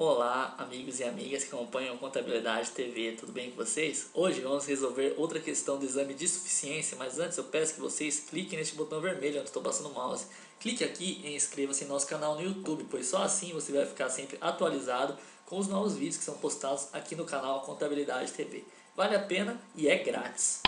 Olá, amigos e amigas que acompanham Contabilidade TV, tudo bem com vocês? Hoje vamos resolver outra questão do exame de suficiência, mas antes eu peço que vocês cliquem neste botão vermelho onde estou passando o mouse. Clique aqui e inscreva-se em nosso canal no YouTube, pois só assim você vai ficar sempre atualizado com os novos vídeos que são postados aqui no canal Contabilidade TV. Vale a pena e é grátis.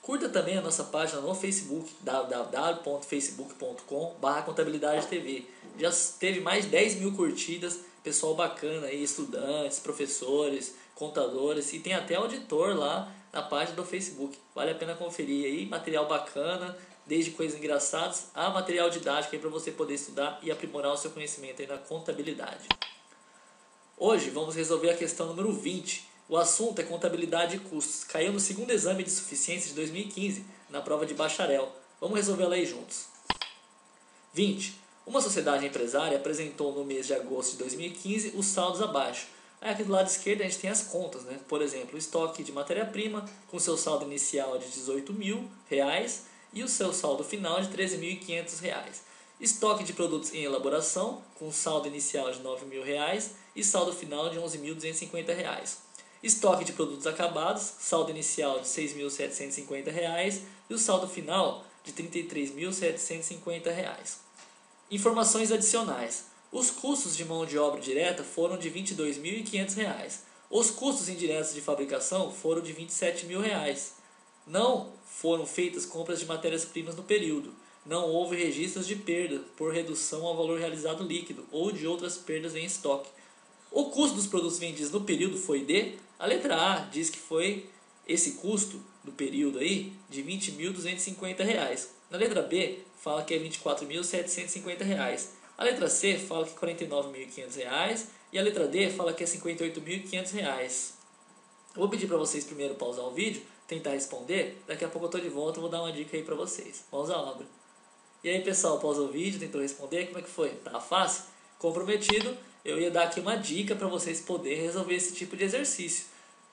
Curta também a nossa página no Facebook, www.facebook.com.br Já teve mais de 10 mil curtidas pessoal bacana aí, estudantes, professores, contadores e tem até auditor lá na página do Facebook. Vale a pena conferir aí, material bacana, desde coisas engraçadas a material didático aí para você poder estudar e aprimorar o seu conhecimento aí na contabilidade. Hoje vamos resolver a questão número 20. O assunto é contabilidade e custos. Caiu no segundo exame de suficiência de 2015, na prova de bacharel. Vamos resolver ela aí juntos. 20. Uma sociedade empresária apresentou no mês de agosto de 2015 os saldos abaixo. Aí aqui do lado esquerdo a gente tem as contas, né? Por exemplo, o estoque de matéria-prima com seu saldo inicial de 18 mil reais e o seu saldo final de 13.500 reais. Estoque de produtos em elaboração com saldo inicial de 9 mil reais e saldo final de 11.250 reais. Estoque de produtos acabados, saldo inicial de 6.750 reais e o saldo final de 33.750 reais. Informações adicionais. Os custos de mão de obra direta foram de R$ 22.500. Os custos indiretos de fabricação foram de R$ 27.000. Não foram feitas compras de matérias-primas no período. Não houve registros de perda por redução ao valor realizado líquido ou de outras perdas em estoque. O custo dos produtos vendidos no período foi de. A letra A diz que foi esse custo do período aí de R$ 20.250. Na letra B, fala que é R$ 24.750. A letra C fala que é R$ 49.500 e a letra D fala que é R$ 58.500. vou pedir para vocês primeiro pausar o vídeo, tentar responder, daqui a pouco eu estou de volta e vou dar uma dica aí para vocês. Vamos à obra. E aí pessoal, pausa o vídeo, tentou responder, como é que foi? Tá fácil? Comprometido, eu ia dar aqui uma dica para vocês poderem resolver esse tipo de exercício,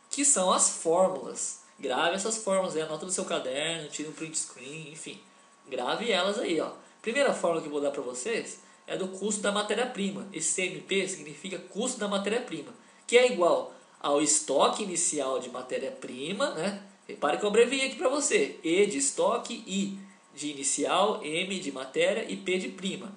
que são as fórmulas. Grave essas fórmulas aí, anota no seu caderno, tire um print screen, enfim. Grave elas aí, ó. Primeira fórmula que eu vou dar para vocês é do custo da matéria-prima. Esse CMP significa custo da matéria-prima, que é igual ao estoque inicial de matéria-prima, né? Repare que eu abreviei aqui para você. E de estoque, I de inicial, M de matéria e P de prima.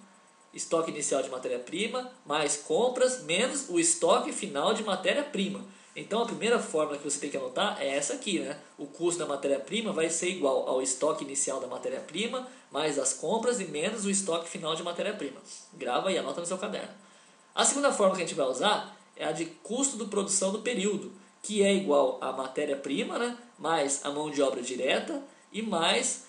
Estoque inicial de matéria-prima mais compras menos o estoque final de matéria-prima. Então a primeira fórmula que você tem que anotar é essa aqui, né? O custo da matéria-prima vai ser igual ao estoque inicial da matéria-prima, mais as compras e menos o estoque final de matéria-prima. Grava e anota no seu caderno. A segunda fórmula que a gente vai usar é a de custo de produção do período, que é igual a matéria-prima, né? mais a mão de obra direta e mais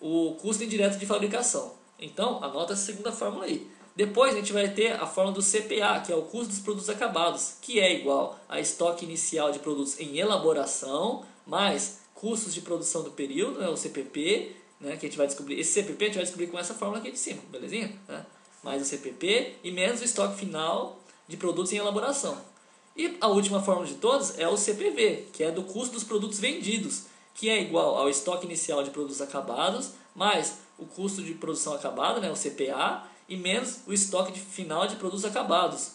o custo indireto de fabricação. Então, anota essa segunda fórmula aí. Depois a gente vai ter a forma do CPA, que é o custo dos produtos acabados, que é igual a estoque inicial de produtos em elaboração, mais custos de produção do período, né, o CPP, né, que a gente vai descobrir. Esse CPP a gente vai descobrir com essa fórmula aqui de cima, belezinha? Né? Mais o CPP e menos o estoque final de produtos em elaboração. E a última fórmula de todas é o CPV, que é do custo dos produtos vendidos, que é igual ao estoque inicial de produtos acabados, mais o custo de produção acabada, né, o CPA, e menos o estoque de final de produtos acabados.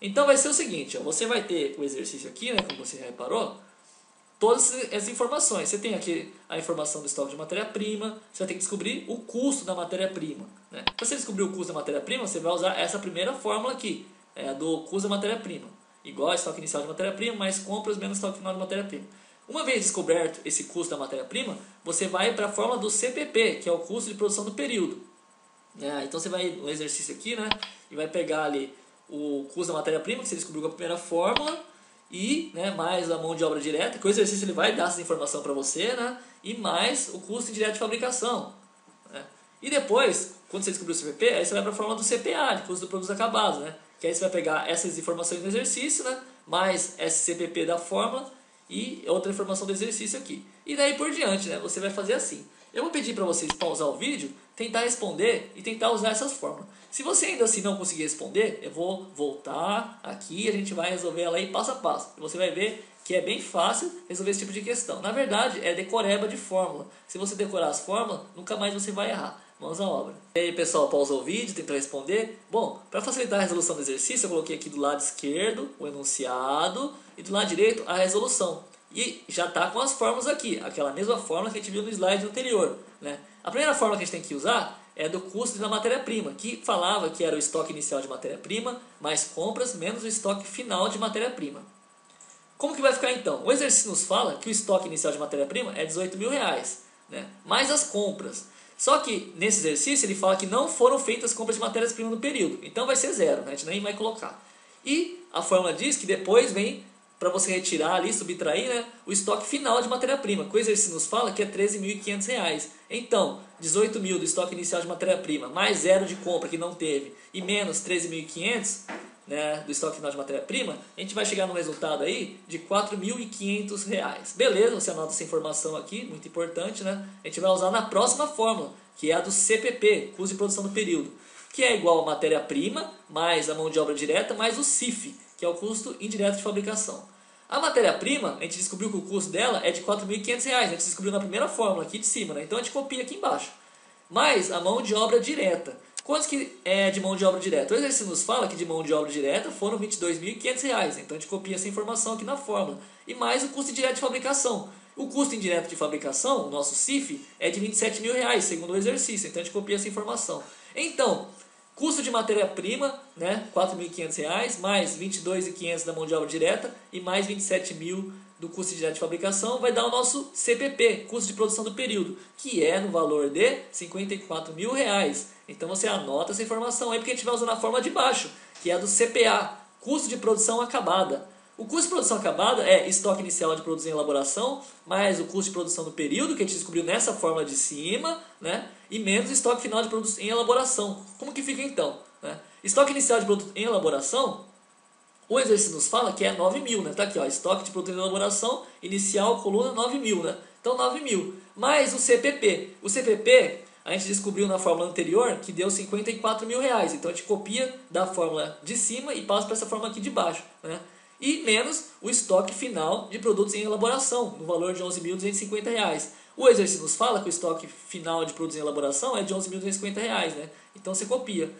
Então vai ser o seguinte, ó, você vai ter o exercício aqui, né, como você reparou, todas essas informações. Você tem aqui a informação do estoque de matéria-prima, você vai ter que descobrir o custo da matéria-prima. Né? Para você descobrir o custo da matéria-prima, você vai usar essa primeira fórmula aqui, é, do custo da matéria-prima. Igual a estoque inicial de matéria-prima, mais compras menos estoque final de matéria-prima. Uma vez descoberto esse custo da matéria-prima, você vai para a fórmula do CPP, que é o custo de produção do período. É, então você vai no exercício aqui, né? E vai pegar ali o custo da matéria-prima, que você descobriu com a primeira fórmula, e né, mais a mão de obra direta, que o exercício ele vai dar essa informação para você, né? E mais o custo indireto de fabricação. Né? E depois, quando você descobrir o CPP, aí você vai para a fórmula do CPA, de custo do produtos acabados, né? Que aí você vai pegar essas informações do exercício, né? Mais CPP da fórmula e outra informação do exercício aqui. E daí por diante, né? Você vai fazer assim. Eu vou pedir para vocês pausar o vídeo, tentar responder e tentar usar essas fórmulas. Se você ainda assim não conseguir responder, eu vou voltar aqui e a gente vai resolver ela aí passo a passo. Você vai ver que é bem fácil resolver esse tipo de questão. Na verdade, é decoreba de fórmula. Se você decorar as fórmulas, nunca mais você vai errar. Mãos à obra. E aí, pessoal, pausa o vídeo, tentou responder? Bom, para facilitar a resolução do exercício, eu coloquei aqui do lado esquerdo o enunciado e do lado direito a resolução. E já está com as fórmulas aqui, aquela mesma fórmula que a gente viu no slide anterior. Né? A primeira fórmula que a gente tem que usar é do custo da matéria-prima, que falava que era o estoque inicial de matéria-prima mais compras menos o estoque final de matéria-prima. Como que vai ficar então? O exercício nos fala que o estoque inicial de matéria-prima é 18 mil reais, né? mais as compras. Só que nesse exercício ele fala que não foram feitas compras de matérias-primas no período, então vai ser zero, né? a gente nem vai colocar. E a fórmula diz que depois vem para você retirar ali, subtrair né, o estoque final de matéria-prima. Coisa que nos fala que é R$ 13.500. Então, 18 mil do estoque inicial de matéria-prima, mais zero de compra que não teve, e menos 13.500 né, do estoque final de matéria-prima, a gente vai chegar no resultado aí de R$ 4.500. Beleza, você anota essa informação aqui, muito importante, né? A gente vai usar na próxima fórmula, que é a do CPP, custo de produção do período, que é igual a matéria-prima mais a mão de obra direta mais o CIF, que é o custo indireto de fabricação. A matéria-prima, a gente descobriu que o custo dela é de R$ 4.500, a gente descobriu na primeira fórmula aqui de cima, né? então a gente copia aqui embaixo. Mais a mão de obra direta. Quanto que é de mão de obra direta? O exercício nos fala que de mão de obra direta foram R$ 22.500, então a gente copia essa informação aqui na fórmula. E mais o custo indireto de fabricação. O custo indireto de fabricação, o nosso CIF, é de 27 mil reais, segundo o exercício, então a gente copia essa informação. Então, Custo de matéria-prima, né, R$ 4.500, mais R$ 22.500 da mão de obra direta e mais R$ 27.000 do custo direto de fabricação, vai dar o nosso CPP, custo de produção do período, que é no valor de 54 mil reais. Então você anota essa informação aí, porque a gente vai usar na forma de baixo, que é a do CPA, custo de produção acabada. O custo de produção acabada é estoque inicial de produtos em elaboração, mais o custo de produção do período, que a gente descobriu nessa forma de cima, né? e menos estoque final de produtos em elaboração. Como que fica então? Né? Estoque inicial de produto em elaboração, o exercício nos fala que é 9 mil, né? Tá aqui, ó, estoque de produto em elaboração, inicial, coluna 9 mil, né? Então 9 mil. Mais o CPP. O CPP, a gente descobriu na fórmula anterior que deu 54 mil reais. Então a gente copia da fórmula de cima e passa para essa fórmula aqui de baixo, né? E menos o estoque final de produtos em elaboração, no valor de R$ 11.250. O exercício nos fala que o estoque final de produtos em elaboração é de R$ 11.250, né? Então você copia.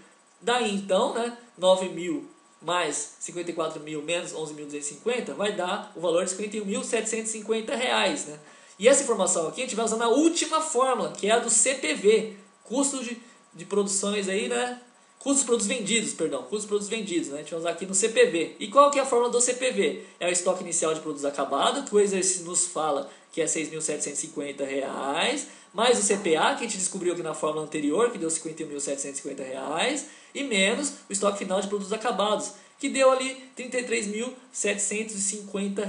Daí então, né, 9 mil mais 54 mil menos 11.250 vai dar o valor de 51.750 reais, né? E essa informação aqui a gente vai usar na última fórmula, que é a do CPV, custo de, de produções aí, né, Custos dos produtos vendidos, perdão, custos dos produtos vendidos, né? A gente vai usar aqui no CPV. E qual que é a fórmula do CPV? É o estoque inicial de produtos acabados, que o exercício nos fala que é R$ 6.750, mais o CPA, que a gente descobriu aqui na fórmula anterior, que deu R$ 51.750, e menos o estoque final de produtos acabados, que deu ali R$ 33.750.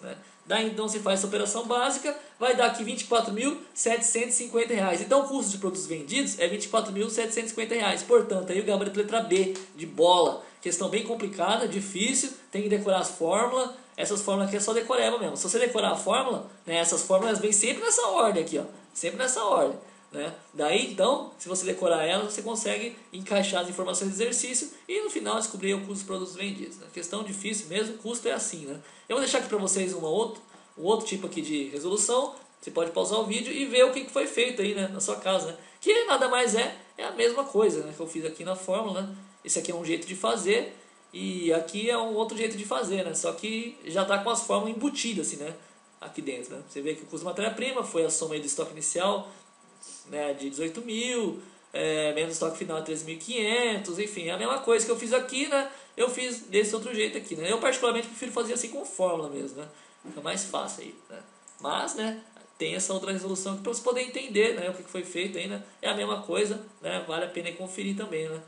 Né? Daí então você faz essa operação básica, vai dar aqui R$ 24.750. Então o custo de produtos vendidos é R$ 24.750. Portanto, aí o gabarito letra B, de bola. Questão bem complicada, difícil, tem que decorar as fórmulas. Essas fórmulas aqui é só decoreba mesmo. Se você decorar a fórmula, né, essas fórmulas vêm sempre nessa ordem aqui, ó. Sempre nessa ordem. Né? Daí então, se você decorar ela, você consegue encaixar as informações do exercício e no final descobrir o custo dos produtos vendidos. Né? Questão difícil mesmo, custo é assim. Né? Eu vou deixar aqui para vocês uma outro, um outro tipo aqui de resolução. Você pode pausar o vídeo e ver o que foi feito aí né, na sua casa. Né? Que nada mais é, é a mesma coisa né, que eu fiz aqui na fórmula. Né? Esse aqui é um jeito de fazer e aqui é um outro jeito de fazer. Né? Só que já está com as fórmulas embutidas assim, né? aqui dentro. Né? Você vê que o custo de matéria-prima foi a soma do estoque inicial né, de 18 mil, é, menos estoque final de 13.500, enfim, é a mesma coisa que eu fiz aqui, né, eu fiz desse outro jeito aqui, né, eu particularmente prefiro fazer assim com fórmula mesmo, né, fica mais fácil aí, né, mas, né, tem essa outra resolução para você poder entender, né, o que foi feito aí, né, é a mesma coisa, né, vale a pena conferir também, né,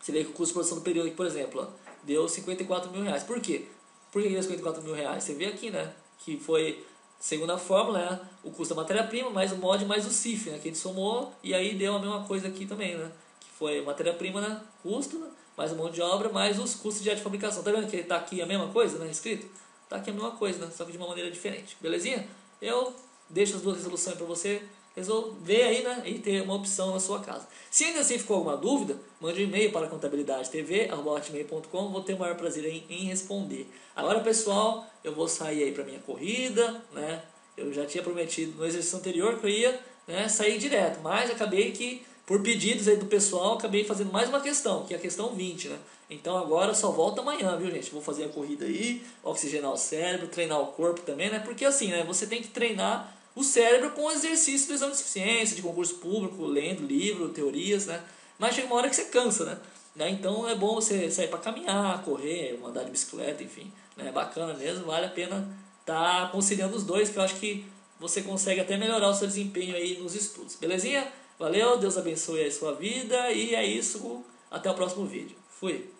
você vê que o custo de produção do período aqui, por exemplo, ó, deu 54 mil reais, por quê? Por que deu 54 mil reais? Você vê aqui, né, que foi Segunda fórmula é o custo da matéria-prima mais o mod mais o CIF, né, que a gente somou e aí deu a mesma coisa aqui também, né? Que foi matéria-prima, né, custo, né, mais o mão de obra, mais os custos de fabricação. Tá vendo que está aqui a mesma coisa, né, escrito? Está aqui a mesma coisa, né, só que de uma maneira diferente. Belezinha? Eu deixo as duas resoluções para você resolver aí, né, e ter uma opção na sua casa. Se ainda assim ficou alguma dúvida, mande um e-mail para contabilidade.tv@hotmail.com, vou ter o maior prazer em, em responder. Agora, pessoal, eu vou sair aí para minha corrida, né? Eu já tinha prometido no exercício anterior que eu ia né, sair direto, mas acabei que, por pedidos aí do pessoal, acabei fazendo mais uma questão, que é a questão 20, né? Então agora só volta amanhã, viu gente? Vou fazer a corrida aí, oxigenar o cérebro, treinar o corpo também, né? Porque assim, né? Você tem que treinar o cérebro com o exercício do exame de suficiência, de concurso público, lendo livro, teorias, né? Mas chega uma hora que você cansa, né? né? Então é bom você sair para caminhar, correr, andar de bicicleta, enfim. Né? É bacana mesmo, vale a pena estar tá conciliando os dois, que eu acho que você consegue até melhorar o seu desempenho aí nos estudos. Belezinha? Valeu, Deus abençoe a sua vida e é isso. Até o próximo vídeo. Fui!